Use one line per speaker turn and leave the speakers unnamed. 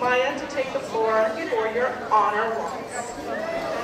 Maya to take the floor for your honor waltz.